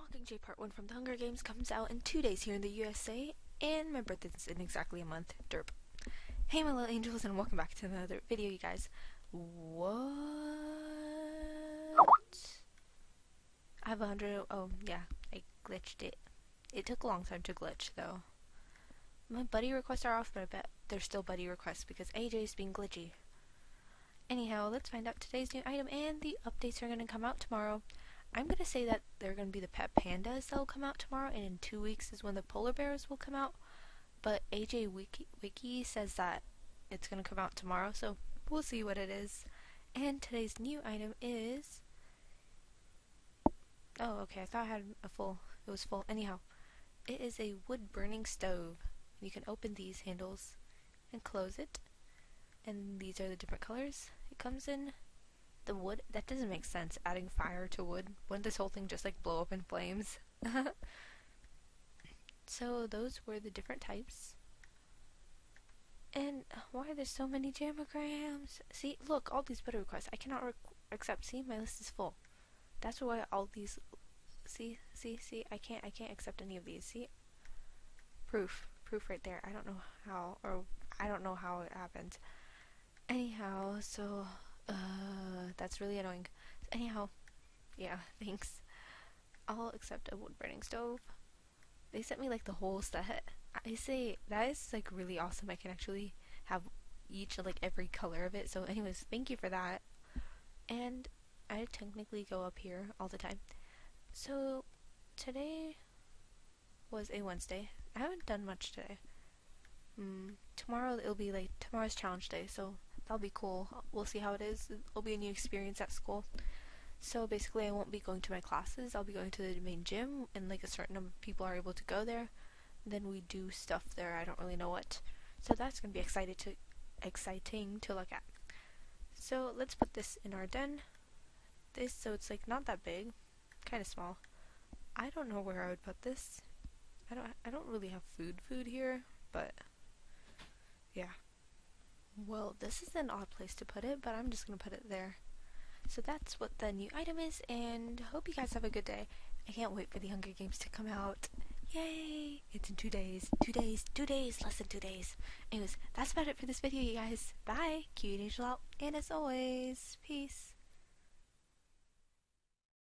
Mockingjay Part 1 from The Hunger Games comes out in two days here in the USA, and my birthday's in exactly a month. Derp. Hey my little angels, and welcome back to another video, you guys. What? I have a hundred. Oh, yeah, I glitched it. It took a long time to glitch, though. My buddy requests are off, but I bet they're still buddy requests because AJ's being glitchy. Anyhow, let's find out today's new item, and the updates are going to come out tomorrow. I'm gonna say that they're gonna be the pet pandas that'll come out tomorrow, and in two weeks is when the polar bears will come out. But AJ Wiki, Wiki says that it's gonna come out tomorrow, so we'll see what it is. And today's new item is. Oh, okay. I thought I had a full. It was full. Anyhow, it is a wood burning stove. You can open these handles and close it, and these are the different colors. It comes in the wood? That doesn't make sense, adding fire to wood. Wouldn't this whole thing just like blow up in flames? so those were the different types. And why are there so many Jam-a-Grams? See, look, all these buddy requests. I cannot accept. See, my list is full. That's why all these. See, see, see. I can't. I can't accept any of these. See, proof, proof right there. I don't know how, or I don't know how it happened. Anyhow, so uh, that's really annoying. Anyhow, yeah, thanks. I'll accept a wood burning stove. They sent me like the whole set. I say that is like really awesome. I can actually have each like every color of it. So anyways, thank you for that. And I technically go up here all the time. So today was a Wednesday. I haven't done much today. Mm, tomorrow it'll be like tomorrow's challenge day, so that'll be cool. We'll see how it is. It'll be a new experience at school. So basically, I won't be going to my classes. I'll be going to the main gym, and like a certain number of people are able to go there. Then we do stuff there. I don't really know what. So that's gonna be excited to exciting to look at. So let's put this in our den. This so it's like not that big, kind of small. I don't know where I would put this. I don't. I don't really have food food here, but yeah. Well, this is an odd place to put it, but I'm just going to put it there. So that's what the new item is, and hope you guys have a good day. I can't wait for the Hunger Games to come out. Yay! It's in two days. Two days. Two days. Less than two days. Anyways, that's about it for this video, you guys. Bye. QTAngel out. And as always, peace.